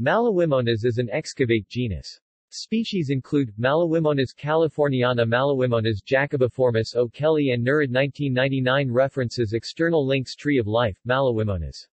Malawimonas is an excavate genus. Species include, Malawimonas californiana Malawimonas jakobiformis O'Kelly and Nerad 1999 References External links Tree of Life, Malawimonas